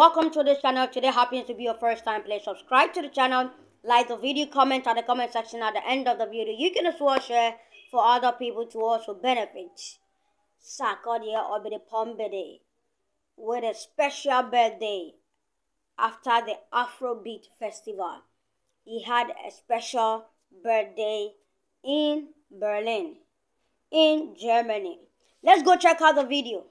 welcome to this channel. Today happens to be your first time. Please subscribe to the channel, like the video, comment on the comment section at the end of the video. You can as well share for other people to also benefit. Sarkodie Obede Pombede with a special birthday after the Afrobeat Festival. He had a special birthday in Berlin, in Germany. Let's go check out the video.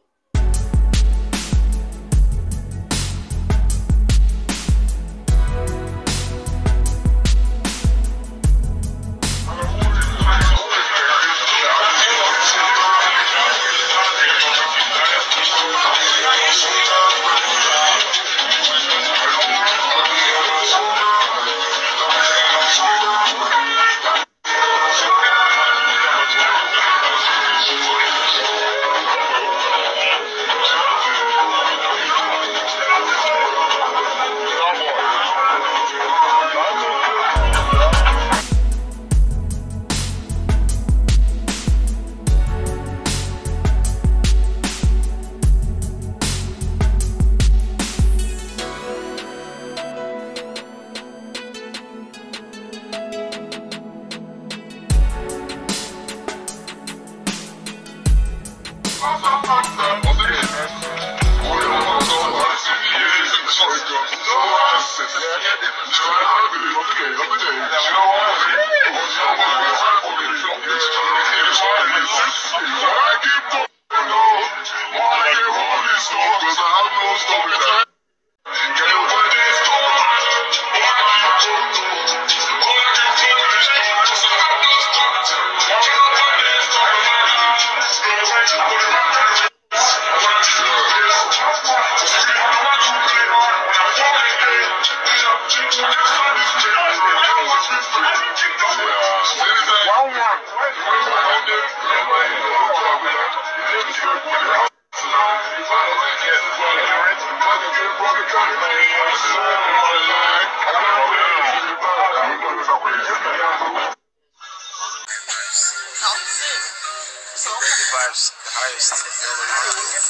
Reggae vibes, the highest.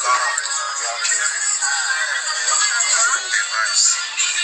Ghana, we out here. Reggae vibes.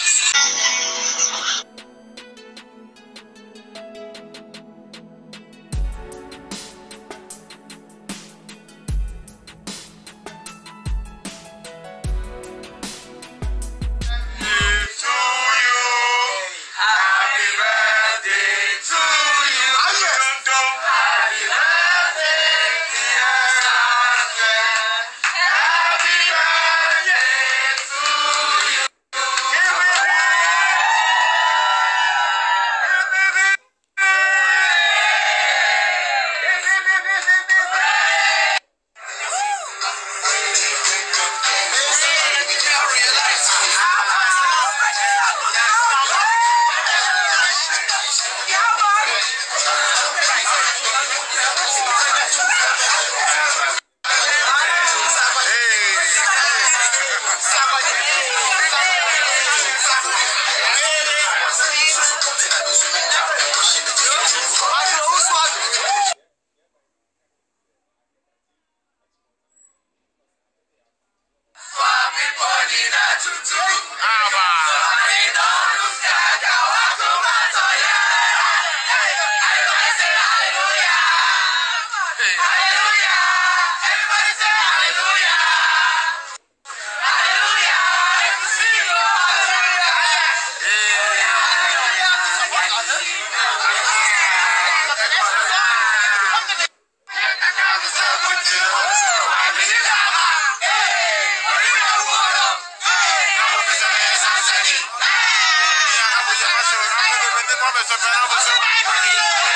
promise, I promise.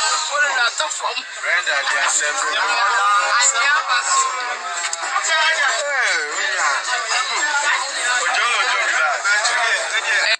What did I do from? Brenda, they are separate. I never saw. Hey, yeah. Hmm. Ojo, ojo, ojo.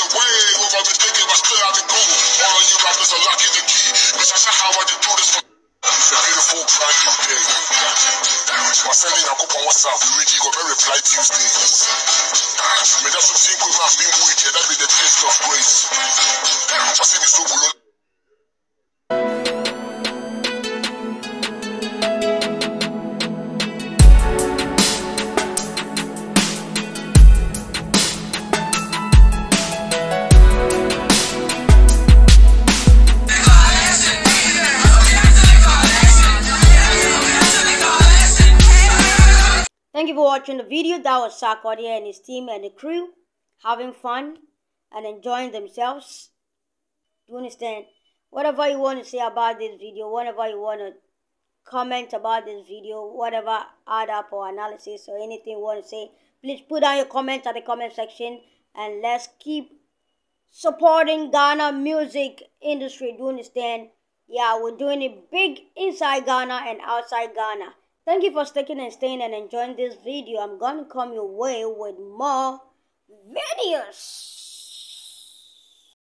no reply Tuesdays. May that something could have been weak, that be the taste of grace. I see me so. You for watching the video. That was Sarkodie and his team and the crew having fun and enjoying themselves. Do you understand? Whatever you want to say about this video, whatever you want to comment about this video, whatever add up or analysis or anything you want to say, please put down your comments at the comment section and let's keep supporting Ghana music industry. Do you understand? Yeah, we're doing it big inside Ghana and outside Ghana. Thank you for sticking and staying and enjoying this video. I'm gonna come your way with more videos.